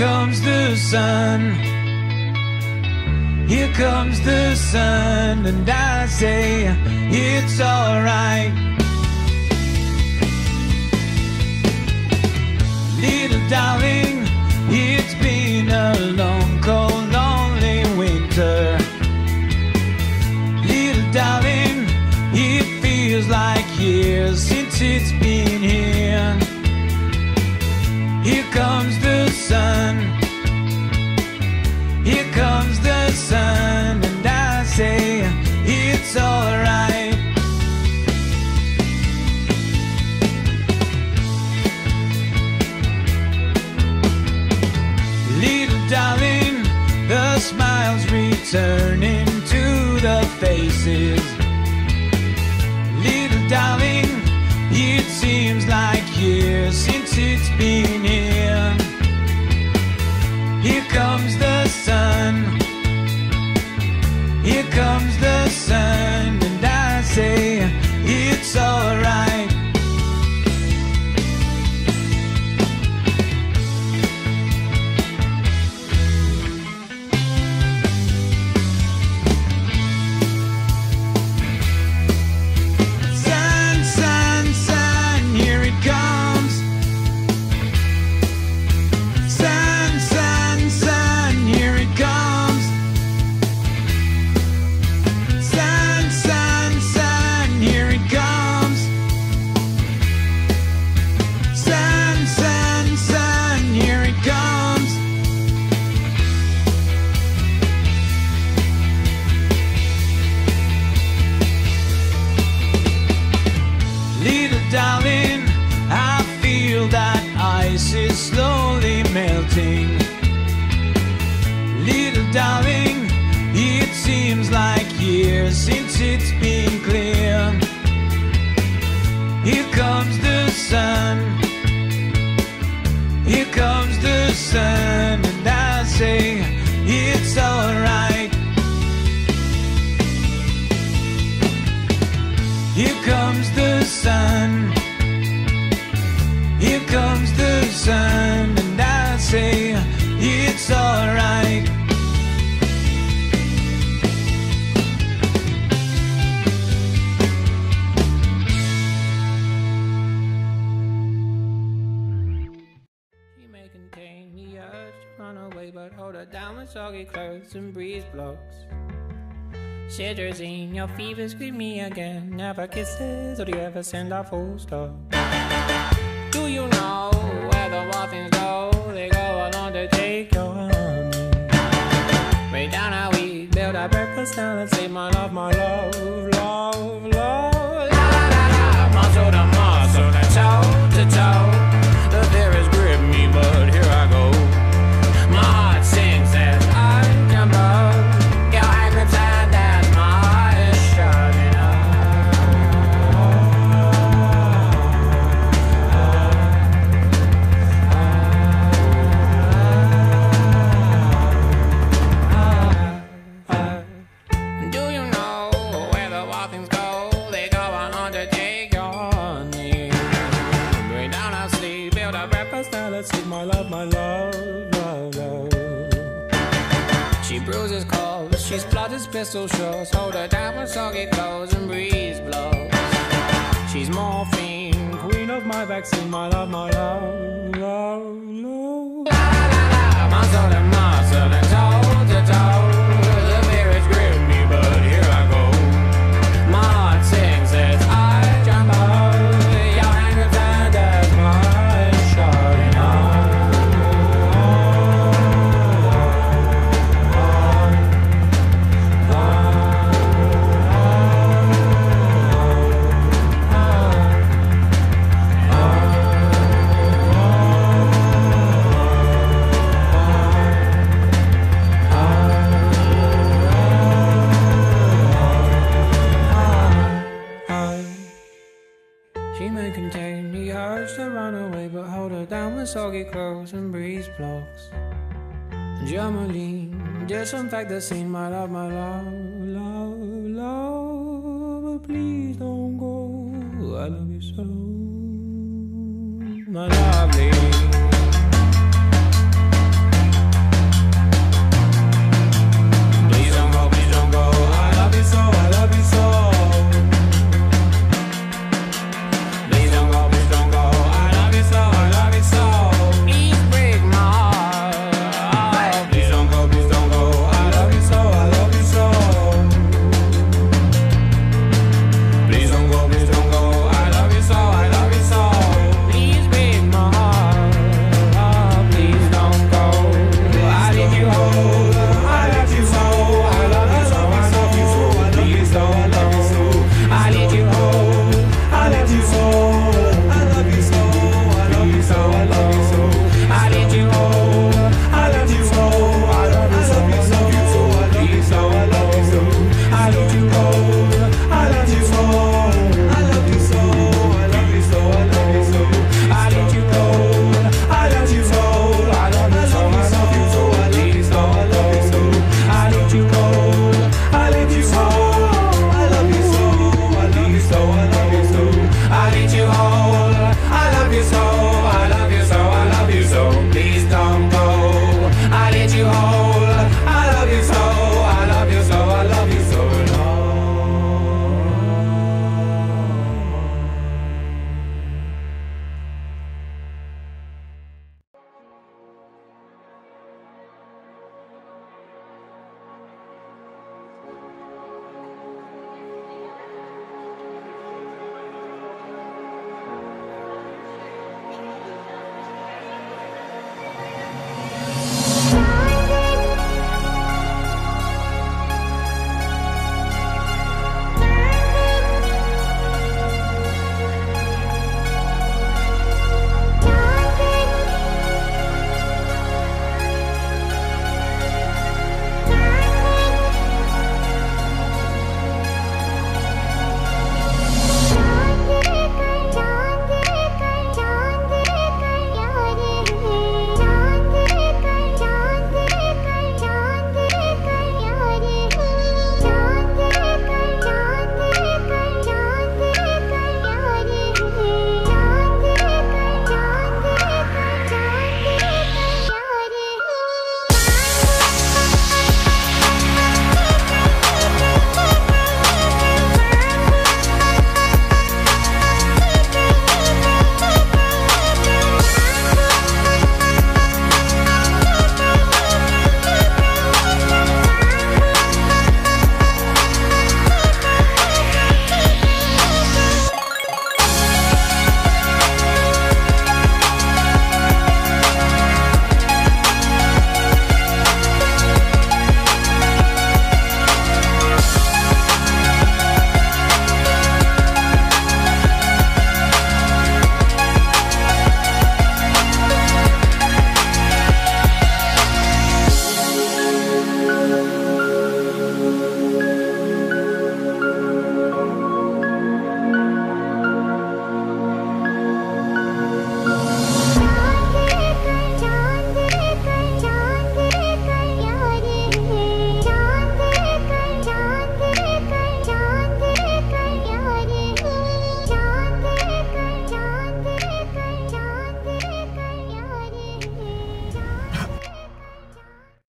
Comes the sun. Here comes the sun, and I say it's alright. Little darling, it's been a long, cold, lonely winter. Little darling, it feels like years since it's faces. Little darling, it seems like years since it's been here. Here comes the sun. Here comes the sun, and I say it's alright. Years since it's been clear. Here comes the sun. Here comes the sun, and I say it's alright. Here comes the sun. Here comes the sun, and I say soggy clothes and breeze blocks. in your fever scream me again. Never kisses, or do you ever send a full stop? Do you know where the waffles go? They go along to take your honey. Way down how we build our breakfast down and say, My love, my love, love. Sleep, build a now let's eat my love, my love, love, love. She bruises calls, she splutters pistol shots. Hold her down with soggy clothes and breeze blows. She's morphine, queen of my vaccine, my love, my love, love, love. Soggy clothes and breeze blocks. Germolene, disinfect the scene, my love, my love, love, love. But please don't go. I love you so, my lovely.